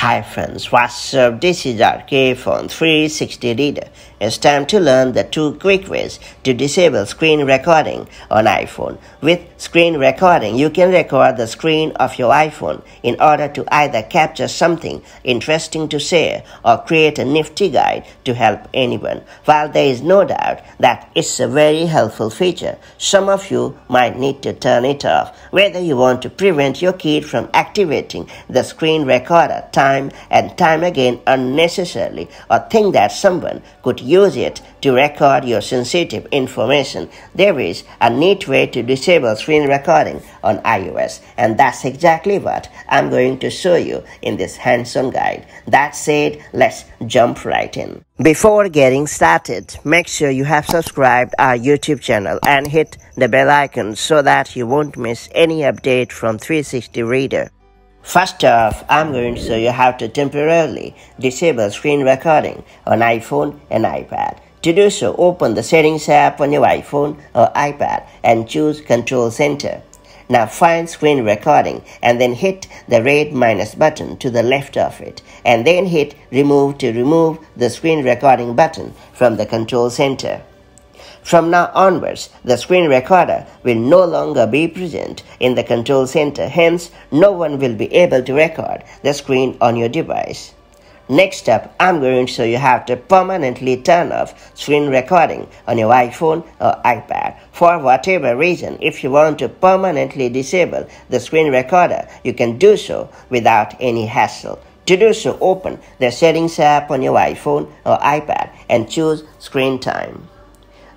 Hi friends, what's up? This is RK from 360 Reader. It's time to learn the two quick ways to disable screen recording on iPhone. With screen recording, you can record the screen of your iPhone in order to either capture something interesting to share or create a nifty guide to help anyone. While there is no doubt that it's a very helpful feature, some of you might need to turn it off. Whether you want to prevent your kid from activating the screen recorder time and time again unnecessarily or think that someone could use it to record your sensitive information, there is a neat way to disable screen recording on iOS and that's exactly what I'm going to show you in this hands-on guide. That said, let's jump right in. Before getting started, make sure you have subscribed our YouTube channel and hit the bell icon so that you won't miss any update from 360 Reader. First off, I'm going to show you how to temporarily disable screen recording on iPhone and iPad. To do so, open the Settings app on your iPhone or iPad and choose Control Center. Now find screen recording and then hit the red minus button to the left of it and then hit remove to remove the screen recording button from the control center. From now onwards, the screen recorder will no longer be present in the control center, hence, no one will be able to record the screen on your device. Next up, I'm going to show you how to permanently turn off screen recording on your iPhone or iPad. For whatever reason, if you want to permanently disable the screen recorder, you can do so without any hassle. To do so, open the Settings app on your iPhone or iPad and choose Screen Time.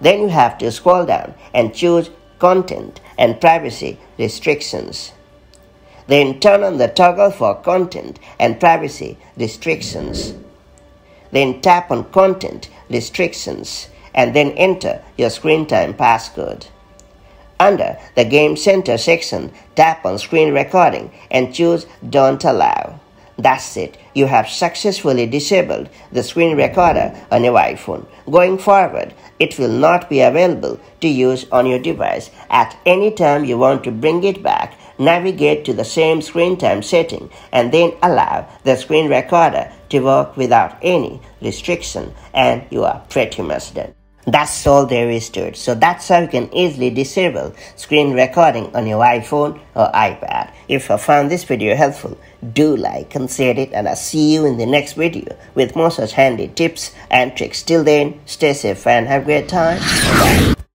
Then you have to scroll down and choose Content and Privacy Restrictions. Then turn on the toggle for Content and Privacy Restrictions. Then tap on Content Restrictions and then enter your screen time passcode. Under the Game Center section, tap on Screen Recording and choose Don't Allow. That's it. You have successfully disabled the screen recorder on your iPhone. Going forward, it will not be available to use on your device. At any time you want to bring it back, navigate to the same screen time setting and then allow the screen recorder to work without any restriction and you are pretty much done. That's all there is to it. So that's how you can easily disable screen recording on your iPhone or iPad. If you found this video helpful, do like and share it and I'll see you in the next video with more such handy tips and tricks. Till then, stay safe and have a great time. Bye.